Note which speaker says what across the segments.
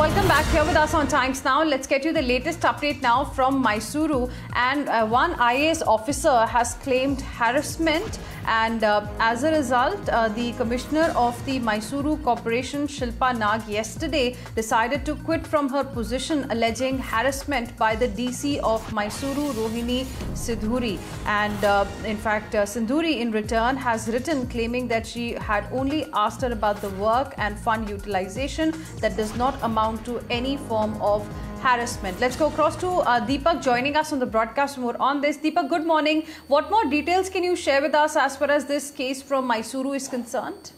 Speaker 1: welcome back here with us on Times Now. Let's get you the latest update now from Mysuru. And uh, one IAS officer has claimed harassment, and uh, as a result, uh, the commissioner of the Mysuru Corporation, Shilpa Nag, yesterday decided to quit from her position, alleging harassment by the DC of Mysuru, Rohini Sindhuri. And uh, in fact, uh, Sindhuri in return has written claiming that she had only asked her about the work and fund utilization that does not amount to any form of harassment. Let's go across to uh, Deepak joining us on the broadcast more on this. Deepak, good morning. What more details can you share with us as far as this case from Mysuru is concerned?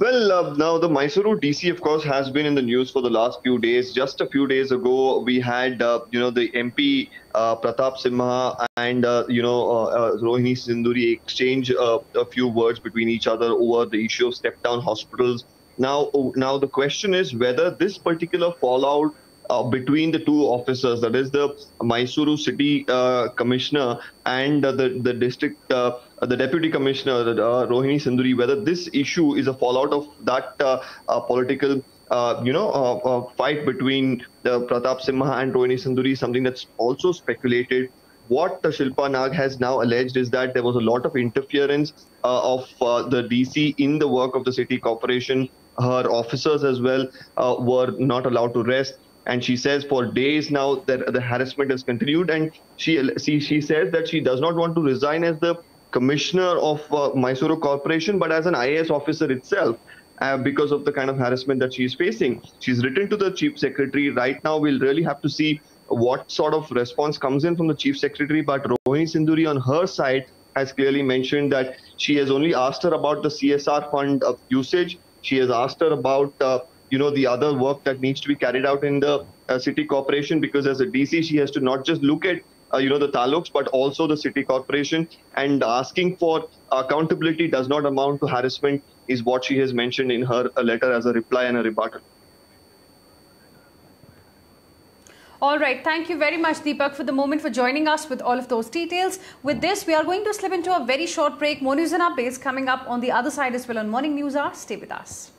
Speaker 2: Well, uh, now the Mysuru DC, of course, has been in the news for the last few days. Just a few days ago, we had, uh, you know, the MP uh, Prathap Simha and, uh, you know, uh, uh, Rohini Sindhuri exchange a few words between each other over the issue of step-down hospitals now, now the question is whether this particular fallout uh, between the two officers, that is the Mysuru City uh, Commissioner and uh, the the district, uh, the Deputy Commissioner uh, Rohini Sindhuri, whether this issue is a fallout of that uh, political. you know, fight between Prathap Simha and Rohini Sindhuri, something that's also speculated what Shilpa Nag has now alleged is that there was a lot of interference uh, of uh, the DC in the work of the city corporation. Her officers as well uh, were not allowed to rest. And she says for days now that the harassment has continued. And she, she, she says that she does not want to resign as the commissioner of uh, Mysuru Corporation, but as an IAS officer itself. Uh, because of the kind of harassment that she is facing. She's written to the chief secretary. Right now, we'll really have to see what sort of response comes in from the chief secretary. But Rohini Sindhuri on her side has clearly mentioned that she has only asked her about the CSR fund usage. She has asked her about, uh, you know, the other work that needs to be carried out in the uh, city corporation because as a DC, she has to not just look at uh, you know, the taluks, but also the city corporation. And asking for accountability does not amount to harassment, is what she has mentioned in her letter as a reply and a rebuttal.
Speaker 1: All right. Thank you very much, Deepak, for the moment for joining us with all of those details. With this, we are going to slip into a very short break. More news and updates coming up on the other side as well on Morning News Hour. Stay with us.